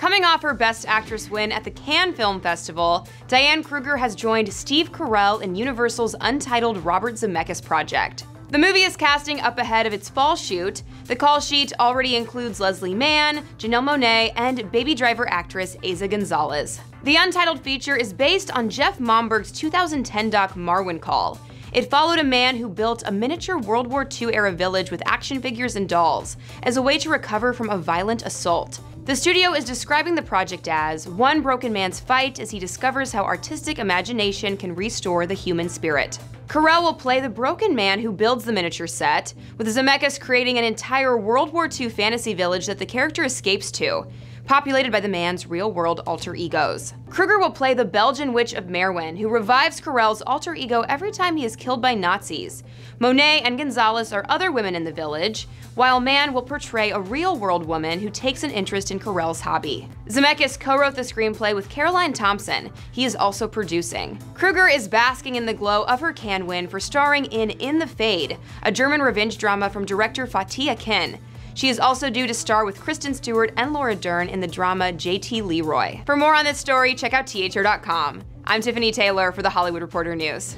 Coming off her Best Actress win at the Cannes Film Festival, Diane Kruger has joined Steve Carell in Universal's untitled Robert Zemeckis project. The movie is casting up ahead of its fall shoot. The call sheet already includes Leslie Mann, Janelle Monáe, and Baby Driver actress Eiza Gonzalez. The untitled feature is based on Jeff Malmberg's 2010 doc Marwencol. It followed a man who built a miniature World War II era village with action figures and dolls as a way to recover from a violent assault. The studio is describing the project as one broken man's fight as he discovers how artistic imagination can restore the human spirit. Carell will play the broken man who builds the miniature set, with Zemeckis creating an entire World War II fantasy village that the character escapes to, populated by the man's real-world alter egos. Kruger will play the Belgian witch of Marwen, who revives Carell's alter ego every time he is killed by Nazis. Monáe and Gonzalez are other women in the village, while Mann will portray a real-world woman who takes an interest in Carell's hobby. Zemeckis co-wrote the screenplay with Caroline Thompson. He is also producing. Kruger is basking in the glow of her Cannes win for starring in In the Fade, a German revenge drama from director Fatih Akin. She is also due to star with Kristen Stewart and Laura Dern in the drama JT Leroy. For more on this story, check out THR.com. I'm Tiffany Taylor for The Hollywood Reporter News.